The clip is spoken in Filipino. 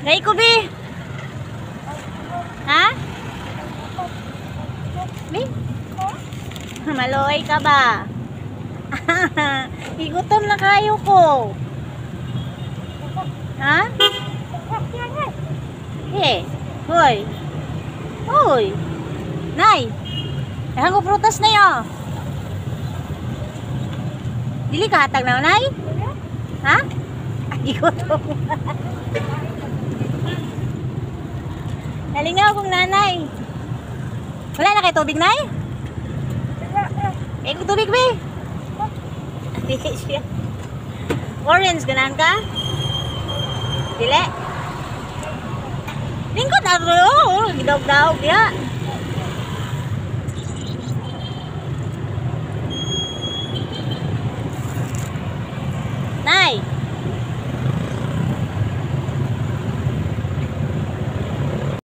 Nay ko, Bi. Ha? Bi? Maloy ka ba? Igutom na kayo ko. Ha? Eh, hoy. Hoy. Nay. Dahan ko prutas na yo. Dili ka hatag na, Nay? Ha? Igutom. Nalingaw kong nanay. Wala na kay tubig, nay? Kaya kong tubig, be. Orange, ganaan ka? Dili. Lingkod ah, na ro. Oh, Gidaw-daw, biya. Nay. Nay.